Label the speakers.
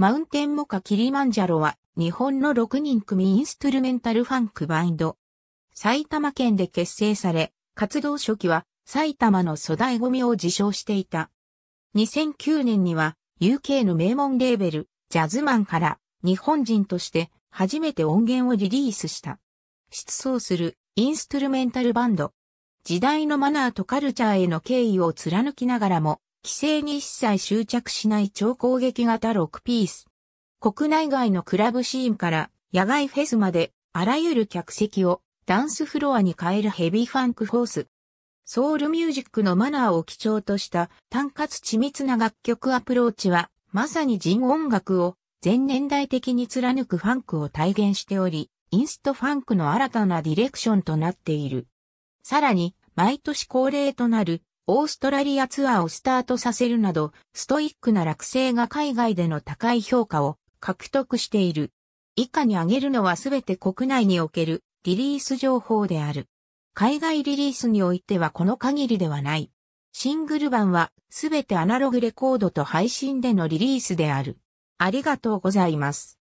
Speaker 1: マウンテンモカキリマンジャロは日本の6人組インストゥルメンタルファンクバインド。埼玉県で結成され、活動初期は埼玉の粗大ゴミを自称していた。2009年には UK の名門レーベル、ジャズマンから日本人として初めて音源をリリースした。失踪するインストゥルメンタルバンド。時代のマナーとカルチャーへの敬意を貫きながらも、規制に一切執着しない超攻撃型ロックピース。国内外のクラブシーンから野外フェスまであらゆる客席をダンスフロアに変えるヘビーファンクフォース。ソウルミュージックのマナーを基調とした大胆かつ緻密な楽曲アプローチはまさに黒人音楽を全年代的に貫くファンクを体現しており、インストファンクの新たなディレクションとなっている。さらに、毎年恒例となるオーストラリアツアーをスタートさせるなど、ストイックな落成が海外での高い評価を獲得している。以下に挙げるのはすべて国内におけるリリース情報である。海外リリースにおいてはこの限りではない。シングル版はすべてアナログレコードと配信でのリリースである。ありがとうございます。